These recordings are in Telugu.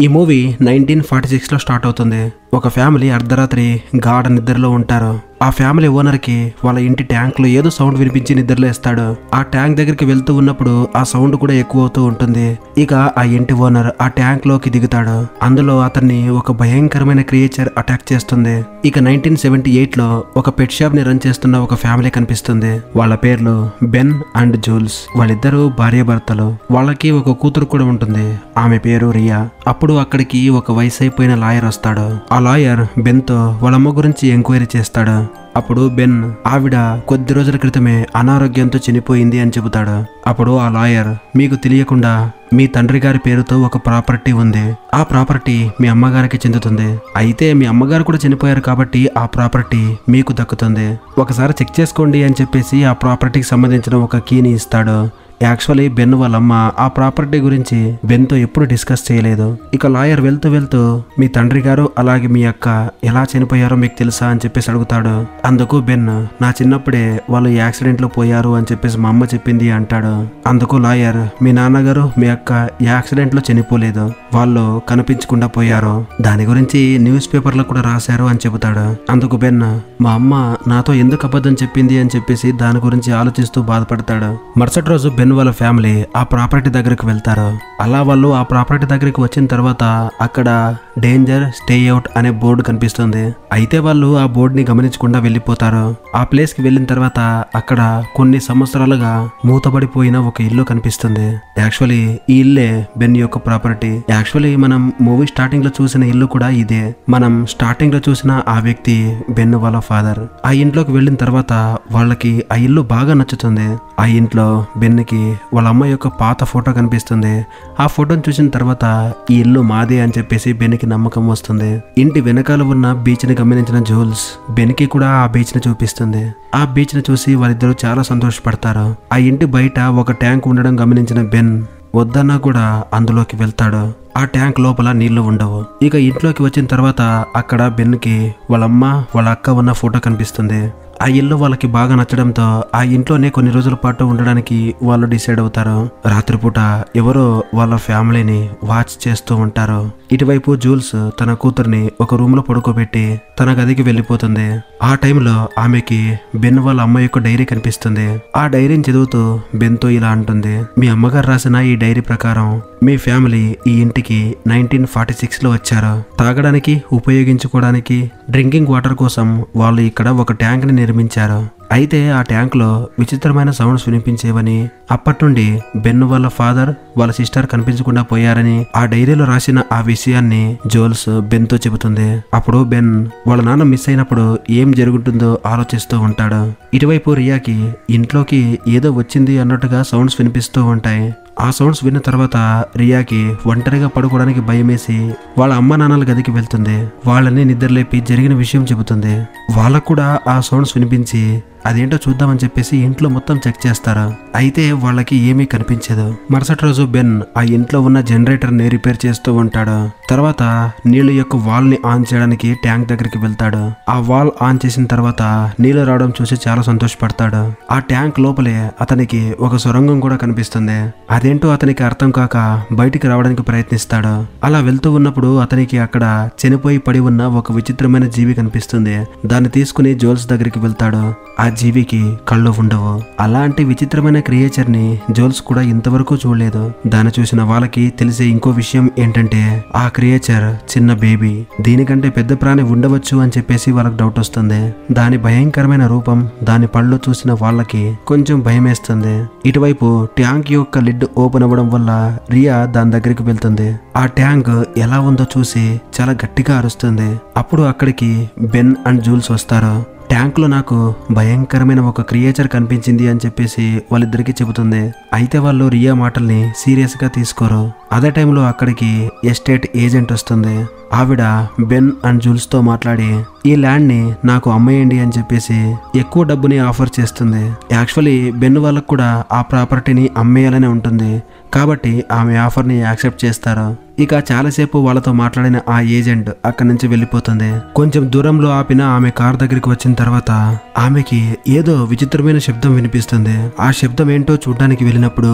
ఈ మూవీ నైన్టీన్ ఫార్టీ సిక్స్లో స్టార్ట్ అవుతుంది. ఒక ఫ్యామిలీ అర్ధరాత్రి గాఢ నిద్రలో ఉంటారు. ఆ ఫ్యామిలీ ఓనర్కి వాళ్ళ ఇంటి ట్యాంక్లో ఏదో సౌండ్ వినిపించి నిద్రలేస్తాడు. ఆ ట్యాంక్ దగ్గరికి వెళ్తూ ఉన్నప్పుడు ఆ సౌండ్ కూడా ఎక్కువ అవుతూ ఉంటుంది. ఇక ఆ ఇంటి ఓనర్ ఆ ట్యాంక్లోకి దిగుతాడు. అందులో అతన్ని ఒక భయంకరమైన క్రియేచర్ అటాక్ చేస్తుంది. ఇక నైన్టీన్ సెవెంటీ ఎయిట్లో ఒక పెట్ షాప్ని రన్ చేస్తున్న ఒక ఫ్యామిలీ కనిపిస్తుంది. వాళ్ళ పేర్లు బెన్ అండ్ జూల్స్. వాళ్ళిద్దరూ భార్యాభర్తలు. వాళ్ళకి ఒక కూతురు కూడా ఉంటుంది. ఆమె పేరు రియా. అప్పుడు అక్కడికి ఒక వయసు అయిపోయిన లాయర్ వస్తాడు. ఆ లాయర్ బెన్తో వాళ్ళమ్మ గురించి ఎంక్వైరీ చేస్తాడు. అప్పుడు బెన్ ఆవిడ కొద్ది రోజుల క్రితమే అనారోగ్యంతో చనిపోయింది అని చెబుతాడు. అప్పుడు ఆ లాయర్ మీకు తెలియకుండా మీ తండ్రి గారి పేరుతో ఒక ప్రాపర్టీ ఉంది. ఆ ప్రాపర్టీ మీ అమ్మగారికి చెందుతుంది. అయితే మీ అమ్మగారు కూడా చనిపోయారు కాబట్టి ఆ ప్రాపర్టీ మీకు దక్కుతుంది. ఒకసారి చెక్ చేసుకోండి అని చెప్పేసి ఆ ప్రాపర్టీకి సంబంధించిన ఒక కీని ఇస్తాడు. యాక్చువల్లీ బెన్ వాళ్ళమ్మ ఆ ప్రాపర్టీ గురించి బెన్తో ఎప్పుడు డిస్కస్ చేయలేదు. ఇక లాయర్ వెళ్తూ వెళ్తూ మీ తండ్రి గారు అలాగే మీ అక్క ఎలా చనిపోయారో మీకు తెలుసా? అని చెప్పేసి అడుగుతాడు. అందుకు బెన్ నా చిన్నప్పుడే వాళ్ళు యాక్సిడెంట్లో పోయారు అని చెప్పేసి మా అమ్మ చెప్పింది అంటాడు. అందుకు లాయర్ మీ నాన్నగారు మీ అక్క యాక్సిడెంట్లో చనిపోలేదు. వాళ్ళు కనిపించకుండా పోయారు. దాని గురించి న్యూస్ పేపర్లో కూడా రాశారు అని చెబుతాడు. అందుకు బెన్ మా అమ్మ నాతో ఎందుకు అబద్ధం చెప్పింది? అని చెప్పేసి దాని గురించి ఆలోచిస్తూ బాధపడతాడు. మరుసటి రోజు బెన్ వాళ్ళ ఫ్యామిలీ ఆ ప్రాపర్టీ దగ్గరికి వెళ్తారు. అలా వాళ్ళు ఆ ప్రాపర్టీ దగ్గరికి వచ్చిన తర్వాత అక్కడ డేంజర్ స్టే అవుట్ అనే బోర్డు కనిపిస్తుంది. అయితే వాళ్ళు ఆ బోర్డుని గమనించకుండా వెళ్ళిపోతారు. ఆ ప్లేస్కి వెళ్ళిన తర్వాత అక్కడ కొన్ని సంవత్సరాలుగా మూతబడిపోయిన ఒక ఇల్లు కనిపిస్తుంది. యాక్చువల్లీ ఈ ఇల్లే బెన్ యొక్క ప్రాపర్టీ. యాక్చువల్లీ మనం మూవీ స్టార్టింగ్లో చూసిన ఇల్లు కూడా ఇదే. మనం స్టార్టింగ్లో చూసిన ఆ వ్యక్తి బెన్ వాళ్ళ ఫాదర్. ఆ ఇంట్లోకి వెళ్ళిన తర్వాత వాళ్ళకి ఆ ఇల్లు బాగా నచ్చుతుంది. ఆ ఇంట్లో బెన్కి వాళ్ళ అమ్మ యొక్క పాత ఫోటో కనిపిస్తుంది. ఆ ఫోటోని చూసిన తర్వాత ఈ ఇల్లు మాదే అని చెప్పేసి బెనికి నమ్మకం వస్తుంది. ఇంటి వెనకాల ఉన్న బీచ్ని గమనించిన జూల్స్ బెనికి కూడా ఆ బీచ్ని చూపిస్తుంది. ఆ బీచ్ని చూసి వాళ్ళిద్దరూ చాలా సంతోషపడతారు. ఆ ఇంటి బయట ఒక ట్యాంక్ ఉండడం గమనించిన బెన్ వద్దన్నా కూడా అందులోకి వెళ్తాడు. ఆ ట్యాంక్ లోపల నీళ్ళు ఉండవు. ఇక ఇంట్లోకి వచ్చిన తర్వాత అక్కడ బెన్కి వాళ్ళమ్మ వాళ్ళ అక్క ఉన్న ఫోటో కనిపిస్తుంది. ఆ ఇల్లు వాళ్ళకి బాగా నచ్చడంతో ఆ ఇంట్లోనే కొన్ని రోజుల పాటు ఉండడానికి వాళ్ళు డిసైడ్ అవుతారు. రాత్రిపూట ఎవరో వాళ్ళ ఫ్యామిలీని వాచ్ చేస్తూ ఉంటారు. ఇటువైపు జూల్స్ తన కూతుర్ని ఒక రూమ్లో పడుకోబెట్టి తన గదికి వెళ్ళిపోతుంది. ఆ టైంలో ఆమెకి బెన్ వాళ్ళ అమ్మ యొక్క డైరీ కనిపిస్తుంది. ఆ డైరీని చదువుతూ బెన్తో ఇలా అంటుంది. మీ అమ్మగారు రాసిన ఈ డైరీ ప్రకారం మీ ఫ్యామిలీ ఈ ఇంటికి నైన్టీన్ ఫార్టీ సిక్స్లో వచ్చారు. తాగడానికి ఉపయోగించుకోవడానికి డ్రింకింగ్ వాటర్ కోసం వాళ్ళు ఇక్కడ ఒక ట్యాంక్ని నిర్మించారు. అయితే ఆ ట్యాంక్లో విచిత్రమైన సౌండ్స్ వినిపించేవని అప్పటి నుండి బెన్ వాళ్ళ ఫాదర్ వాళ్ళ సిస్టర్ కనిపించకుండా పోయారని ఆ డైరీలో రాసిన ఆ విషయాన్ని జోల్స్ బెన్తో చెబుతుంది. అప్పుడు బెన్ వాళ్ళ నాన్న మిస్ అయినప్పుడు ఏం జరుగుతుందో ఆలోచిస్తూ ఉంటాడు. ఇటువైపు రియాకి ఇంట్లోకి ఏదో వచ్చింది అన్నట్టుగా సౌండ్స్ వినిపిస్తూ ఉంటాయి. ఆ సౌండ్స్ విన్న తర్వాత రియాకి ఒంటరిగా పడుకోవడానికి భయమేసి వాళ్ళ అమ్మ నాన్నల గదికి వెళ్తుంది. వాళ్ళని నిద్రలేపి జరిగిన విషయం చెబుతుంది. వాళ్ళకు కూడా ఆ సౌండ్స్ వినిపించి అదేంటో చూద్దామని చెప్పేసి ఇంట్లో మొత్తం చెక్ చేస్తారు. అయితే వాళ్ళకి ఏమీ కనిపించదు. మరుసటి రోజు బెన్ ఆ ఇంట్లో ఉన్న జనరేటర్ని రిపేర్ చేస్తూ ఉంటాడు. తర్వాత నీళ్ళు యొక్క వాల్ని ఆన్ చేయడానికి ట్యాంక్ దగ్గరికి వెళ్తాడు. ఆ వాల్ ఆన్ చేసిన తర్వాత నీళ్ళు రావడం చూసి చాలా సంతోషపడతాడు. ఆ ట్యాంక్ లోపలే అతనికి ఒక సొరంగం కూడా కనిపిస్తుంది. అదేంటో అతనికి అర్థం కాక బయటికి రావడానికి ప్రయత్నిస్తాడు. అలా వెళ్తూ ఉన్నప్పుడు అతనికి అక్కడ చనిపోయి పడి ఉన్న ఒక విచిత్రమైన జీవి కనిపిస్తుంది. దాన్ని తీసుకుని జోల్స్ దగ్గరికి వెళ్తాడు. ఆ జీవికి కళ్ళు ఉండవు. అలాంటి విచిత్రమైన క్రియేచర్ని జోల్స్ కూడా ఇంతవరకు చూడలేదు. దాన్ని చూసిన వాళ్ళకి తెలిసే ఇంకో విషయం ఏంటంటే ఆ క్రియేచర్ చిన్న బేబీ దీనికంటే పెద్ద ప్రాణి ఉండవచ్చు అని చెప్పేసి వాళ్ళకి డౌట్ వస్తుంది. దాని భయంకరమైన రూపం దాని పళ్ళు చూసిన వాళ్ళకి కొంచెం భయమేస్తుంది. ఇటువైపు ట్యాంక్ యొక్క లిడ్ ఓపెన్ అవ్వడం వల్ల రియా దాని దగ్గరికి వెళ్తుంది. ఆ ట్యాంక్ ఎలా ఉందో చూసి చాలా గట్టిగా అరుస్తుంది. అప్పుడు అక్కడికి బెన్ అండ్ జూల్స్ వస్తారు. ట్యాంక్లో నాకు భయంకరమైన ఒక క్రియేచర్ కనిపించింది అని చెప్పేసి వాళ్ళిద్దరికీ చెబుతుంది. అయితే వాళ్ళు రియా మాటల్ని సీరియస్గా తీసుకోరు. అదే టైంలో అక్కడికి ఎస్టేట్ ఏజెంట్ వస్తుంది. ఆవిడ బెన్ అండ్ జూల్స్తో మాట్లాడి ఈ ల్యాండ్ని నాకు అమ్మేయండి అని చెప్పేసి ఎక్కువ డబ్బుని ఆఫర్ చేస్తుంది. యాక్చువల్లీ బెన్ వాళ్ళకు కూడా ఆ ప్రాపర్టీని అమ్మేయాలనే ఉంటుంది. కాబట్టి ఆమె ఆఫర్ని యాక్సెప్ట్ చేస్తారు. ఇక చాలాసేపు వాళ్ళతో మాట్లాడిన ఆ ఏజెంట్ అక్కడి నుంచి వెళ్ళిపోతుంది. కొంచెం దూరంలో ఆపిన ఆమె కార్ దగ్గరికి వచ్చిన తర్వాత ఆమెకి ఏదో విచిత్రమైన శబ్దం వినిపిస్తుంది. ఆ శబ్దం ఏంటో చూడడానికి వెళ్ళినప్పుడు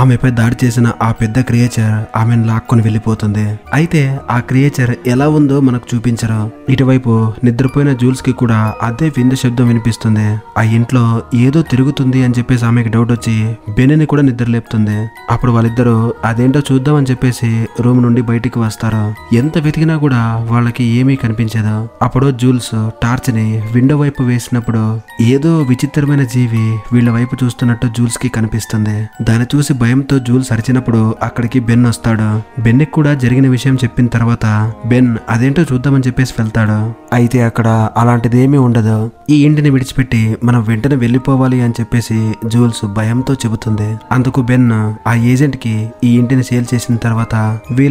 ఆమెపై దాడి చేసిన ఆ పెద్ద క్రియేచర్ ఆమెను లాక్కొని వెళ్ళిపోతుంది. అయితే ఆ క్రియేచర్ ఎలా ఉందో మనకు చూపించరు. ఇటువైపు నిద్రపోయిన జూల్స్కి కూడా అదే విందు శబ్దం వినిపిస్తుంది. ఆ ఇంట్లో ఏదో తిరుగుతుంది అని చెప్పేసి ఆమెకి డౌట్ వచ్చి బెన్నెని కూడా నిద్రలేపుతుంది. అప్పుడు వాళ్ళిద్దరూ అదేంటో చూద్దాం అని చెప్పేసి రూమ్ నుండి బయటికి వస్తారో? ఎంత వెతికినా కూడా వాళ్ళకి ఏమీ కనిపించదు? అప్పుడు జూల్స్ టార్చ్ని విండో వైపు వేసినప్పుడు ఏదో విచిత్రమైన జీవి వీళ్ళ వైపు చూస్తున్నట్టు జూల్స్కి కనిపిస్తుంది. దాన్ని చూసి భయంతో జూల్స్ అరిచినప్పుడు అక్కడికి బెన్ వస్తాడు. బెన్ కూడా జరిగిన విషయం చెప్పిన తర్వాత బెన్ అదేంటో చూద్దామని చెప్పేసి వెళ్తాడు. అయితే అక్కడ అలాంటిదేమీ ఉండదు. ఈ ఇంటిని విడిచిపెట్టి మనం వెంటనే వెళ్ళిపోవాలి అని చెప్పేసి జూల్స్ భయంతో చెబుతుంది. అందుకు బెన్ ఆ ఏజెంట్కి ఈ ఇంటిని సేల్ చేసిన తర్వాత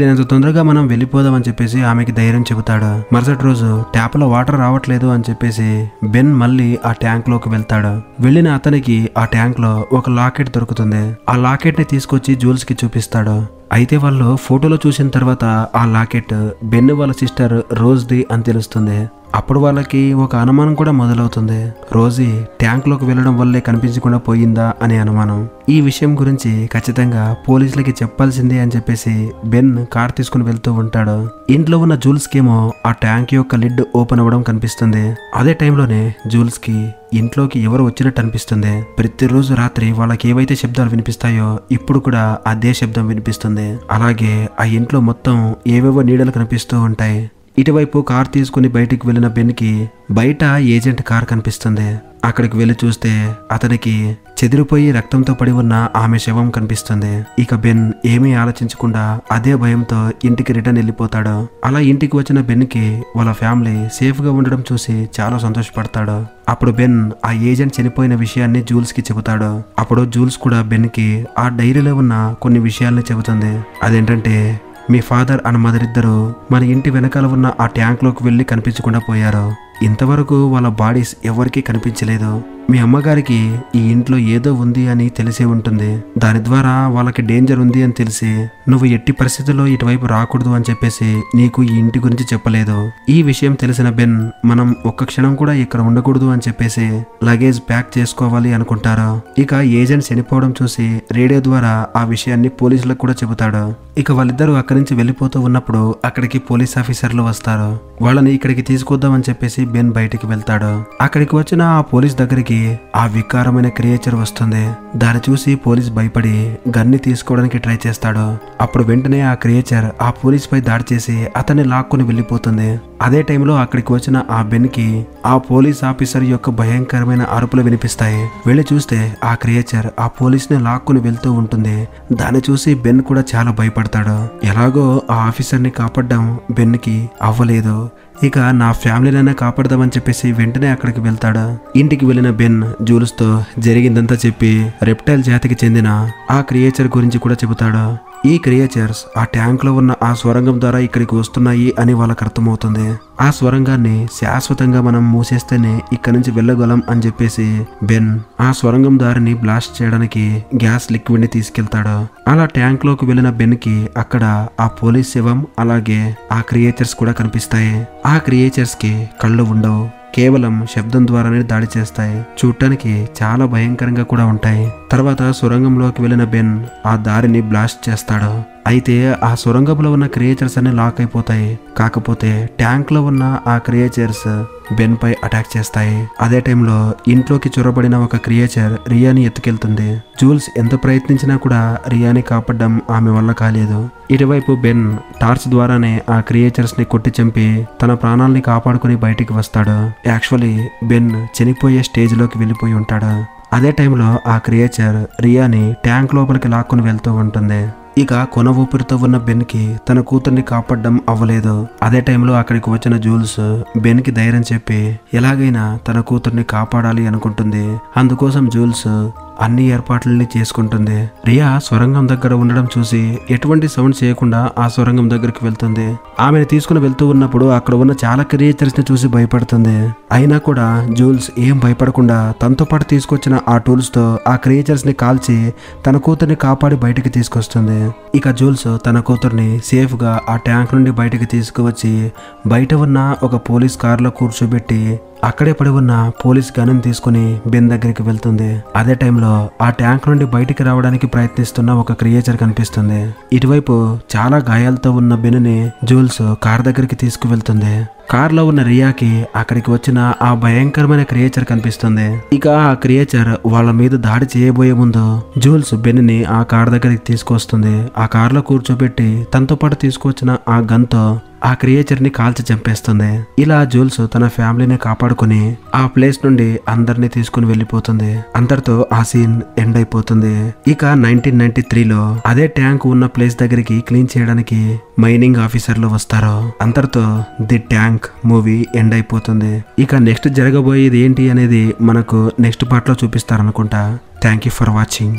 వీలైనంత తొందరగా మనం వెళ్ళిపోదాం అని చెప్పేసి ఆమెకి ధైర్యం చెబుతాడు. మరుసటి రోజు ట్యాప్లో వాటర్ రావట్లేదు అని చెప్పేసి బెన్ మళ్ళీ ఆ ట్యాంక్లోకి వెళ్తాడు. వెళ్ళిన అతనికి ఆ ట్యాంక్లో ఒక లాకెట్ దొరుకుతుంది. ఆ లాకెట్ని తీసుకొచ్చి జూల్స్కి చూపిస్తాడు. అయితే వాళ్ళు ఫోటోలో చూసిన తర్వాత ఆ లాకెట్ బెన్ వాళ్ళ సిస్టర్ రోజ్ది అని తెలుస్తుంది. అప్పుడు వాళ్ళకి ఒక అనుమానం కూడా మొదలవుతుంది. రోజీ ట్యాంక్లోకి వెళ్ళడం వల్లే కనిపించకుండా పోయిందా అనే అనుమానం. ఈ విషయం గురించి ఖచ్చితంగా పోలీసులకి చెప్పాల్సిందే అని చెప్పేసి బెన్ కార్ తీసుకుని వెళ్తూ ఉంటాడు. ఇంట్లో ఉన్న జూల్స్కేమో ఆ ట్యాంక్ యొక్క లిడ్ ఓపెన్ అవ్వడం కనిపిస్తుంది. అదే టైంలోనే జూల్స్కి ఇంట్లోకి ఎవరు వచ్చినట్టు అనిపిస్తుంది. ప్రతిరోజు రాత్రి వాళ్ళకి ఏవైతే శబ్దాలు వినిపిస్తాయో ఇప్పుడు కూడా అదే శబ్దం వినిపిస్తుంది. అలాగే ఆ ఇంట్లో మొత్తం ఏవేవో నీడలు కనిపిస్తూ ఉంటాయి. ఇటువైపు కార్ తీసుకుని బయటికి వెళ్ళిన బెన్కి బయట ఏజెంట్ కార్ కనిపిస్తుంది. అక్కడికి వెళ్ళి చూస్తే అతనికి చెదిరిపోయి రక్తంతో పడి ఉన్న ఆమె శవం కనిపిస్తుంది. ఇక బెన్ ఏమీ ఆలోచించకుండా అదే భయంతో ఇంటికి రిటర్న్ వెళ్ళిపోతాడు. అలా ఇంటికి వచ్చిన బెన్కి వాళ్ళ ఫ్యామిలీ సేఫ్గా ఉండడం చూసి చాలా సంతోషపడతాడు. అప్పుడు బెన్ ఆ ఏజెంట్ చనిపోయిన విషయాన్ని జూల్స్కి చెబుతాడు. అప్పుడు జూల్స్ కూడా బెన్కి ఆ డైరీలో ఉన్న కొన్ని విషయాల్ని చెబుతుంది. అదేంటంటే మీ ఫాదర్ అండ్ మదర్ ఇద్దరు మన ఇంటి వెనకాల ఉన్న ఆ ట్యాంక్లోకి వెళ్ళి కనిపించకుండా పోయారు. ఇంతవరకు వాళ్ళ బాడీస్ ఎవరికీ కనిపించలేదు. మీ అమ్మగారికి ఈ ఇంట్లో ఏదో ఉంది అని తెలిసే ఉంటుంది. దాని ద్వారా వాళ్ళకి డేంజర్ ఉంది అని తెలిసి నువ్వు ఎట్టి పరిస్థితుల్లో ఇటువైపు రాకూడదు అని చెప్పేసి నీకు ఈ ఇంటి గురించి చెప్పలేదు. ఈ విషయం తెలిసిన బెన్ మనం ఒక్క క్షణం కూడా ఇక్కడ ఉండకూడదు అని చెప్పేసి లగేజ్ ప్యాక్ చేసుకోవాలి అనుకుంటారు. ఇక ఏజెంట్ చనిపోవడం చూసి రేడియో ద్వారా ఆ విషయాన్ని పోలీసులకు కూడా చెబుతాడు. ఇక వాళ్ళిద్దరూ అక్కడి నుంచి వెళ్ళిపోతూ ఉన్నప్పుడు అక్కడికి పోలీస్ ఆఫీసర్లు వస్తారు. వాళ్ళని ఇక్కడికి తీసుకొద్దామని చెప్పేసి బెన్ బయటికి వెళ్తాడు. అక్కడికి వచ్చిన ఆ పోలీస్ దగ్గరికి ఆ వికారమైన క్రియేచర్ వస్తుంది. దాన్ని చూసి పోలీస్ భయపడి గన్ని తీసుకోవడానికి ట్రై చేస్తాడు. అప్పుడు వెంటనే ఆ క్రియేచర్ ఆ పోలీస్ పై దాడి చేసి అతన్ని లాక్కుని వెళ్ళిపోతుంది. అదే టైంలో అక్కడికి వచ్చిన ఆ బెన్కి ఆ పోలీస్ ఆఫీసర్ యొక్క భయంకరమైన అరుపులు వినిపిస్తాయి. వెళ్ళి చూస్తే ఆ క్రియేచర్ ఆ పోలీస్ని లాక్కుని వెళ్తూ ఉంటుంది. దాన్ని చూసి బెన్ కూడా చాలా భయపడతాడు. ఎలాగో ఆ ఆఫీసర్ని కాపాడడం బెన్కి అవ్వలేదు. ఇక నా ఫ్యామిలీనైనా కాపాడదామని చెప్పేసి వెంటనే అక్కడికి వెళ్తాడు. ఇంటికి వెళ్ళిన బెన్ జూలుస్తో జరిగిందంతా చెప్పి రెప్టైల్ జాతికి చెందిన ఆ క్రియేచర్ గురించి కూడా చెబుతాడు. ఈ క్రియేచర్స్ ఆ ట్యాంక్లో ఉన్న ఆ స్వరంగం ద్వారా ఇక్కడికి వస్తున్నాయి అని వాళ్ళకి అర్థమవుతుంది. ఆ స్వరంగాన్ని శాశ్వతంగా మనం మూసేస్తేనే ఇక్కడ నుంచి వెళ్ళగలం అని చెప్పేసి బెన్ ఆ స్వరంగం దారిని బ్లాస్ట్ చేయడానికి గ్యాస్ లిక్విడ్ని తీసుకెళ్తాడు. అలా ట్యాంక్లోకి వెళ్ళిన బెన్కి అక్కడ ఆ పోలీస్ శవం అలాగే ఆ క్రియేచర్స్ కూడా కనిపిస్తాయి. ఆ క్రియేచర్స్కి కళ్ళు ఉండవు. కేవలం శబ్దం ద్వారానే దాడి చేస్తాయి. చూడటానికి చాలా భయంకరంగా కూడా ఉంటాయి. తర్వాత సొరంగంలోకి వెళ్ళిన బెన్ ఆ దారిని బ్లాస్ట్ చేస్తాడు. అయితే ఆ సొరంగంలో ఉన్న క్రియేచర్స్ అన్ని లాక్ అయిపోతాయి. కాకపోతే ట్యాంక్లో ఉన్న ఆ క్రియేచర్స్ బెన్ పై అటాక్ చేస్తాయి. అదే టైంలో ఇంట్లోకి చొరబడిన ఒక క్రియేచర్ రియాని ఎత్తుకెళ్తుంది. జూల్స్ ఎంత ప్రయత్నించినా కూడా రియాని కాపాడడం ఆమె వల్ల కాలేదు. ఇటువైపు బెన్ టార్చ్ ద్వారానే ఆ క్రియేచర్స్ని కొట్టి చంపి తన ప్రాణాల్ని కాపాడుకుని బయటికి వస్తాడు. యాక్చువల్లీ బెన్ చనిపోయే స్టేజ్లోకి వెళ్ళిపోయి ఉంటాడు. అదే టైంలో ఆ క్రియేచర్ రియాని ట్యాంక్ లోపలికి లాక్కుని వెళ్తూ ఉంటుంది. ఇక కొన ఊపిరితో ఉన్న బెన్కి తన కూతుర్ని కాపాడడం అవ్వలేదు. అదే టైంలో అక్కడికి వచ్చిన జూల్స్ బెన్కి ధైర్యం చెప్పి ఎలాగైనా తన కూతుర్ని కాపాడాలి అనుకుంటుంది. అందుకోసం జూల్స్ అన్ని ఏర్పాట్లని చేసుకుంటుంది. రియా సొరంగం దగ్గర ఉండడం చూసి ఎటువంటి సౌండ్ చేయకుండా ఆ సొరంగం దగ్గరికి వెళ్తుంది. ఆమెను తీసుకుని వెళ్తూ ఉన్నప్పుడు అక్కడ ఉన్న చాలా క్రియేచర్స్ని చూసి భయపడుతుంది. అయినా కూడా జూల్స్ ఏం భయపడకుండా తనతో పాటు తీసుకొచ్చిన ఆ టూల్స్తో ఆ క్రియేచర్స్ని కాల్చి తన కూతుర్ని కాపాడి బయటికి తీసుకొస్తుంది. ఇక జూల్స్ తన కూతుర్ని సేఫ్గా ఆ ట్యాంక్ నుండి బయటకి తీసుకువచ్చి బయట ఉన్న ఒక పోలీస్ కారులో కూర్చోబెట్టి అక్కడే పడి ఉన్న పోలీస్ గన్ తీసుకుని బెన్ దగ్గరికి వెళ్తుంది. అదే టైంలో ఆ ట్యాంక్ నుండి బయటికి రావడానికి ప్రయత్నిస్తున్న ఒక క్రియేచర్ కనిపిస్తుంది. ఇటువైపు చాలా గాయాలతో ఉన్న బెన్ని జూల్స్ కార్ దగ్గరికి తీసుకువెళ్తుంది. కార్లో ఉన్న రియాకి అక్కడికి వచ్చిన ఆ భయంకరమైన క్రియేచర్ కనిపిస్తుంది. ఇక ఆ క్రియేచర్ వాళ్ళ మీద దాడి చేయబోయే ముందు జూల్స్ బెన్ని ఆ కార్ దగ్గరికి తీసుకొస్తుంది. ఆ కార్లో కూర్చోబెట్టి తనతో పాటు తీసుకొచ్చిన ఆ గన్తో ఆ క్రియేచర్ని కాల్చి చంపేస్తుంది. ఇలా జూల్స్ తన ఫ్యామిలీని కాపాడుకుని ఆ ప్లేస్ నుండి అందరినీ తీసుకుని వెళ్ళిపోతుంది. అంతటితో ఆ సీన్ ఎండ్ అయిపోతుంది. ఇక నైన్టీన్ నైన్టీ త్రీలో అదే ట్యాంక్ ఉన్న ప్లేస్ దగ్గరికి క్లీన్ చేయడానికి మైనింగ్ ఆఫీసర్లు వస్తారు. అంతటితో ది ట్యాంక్ మూవీ ఎండ్ అయిపోతుంది. ఇక నెక్స్ట్ జరగబోయేది ఏంటి అనేది మనకు నెక్స్ట్ పార్ట్లో చూపిస్తారనుకుంటా. Thank you for watching.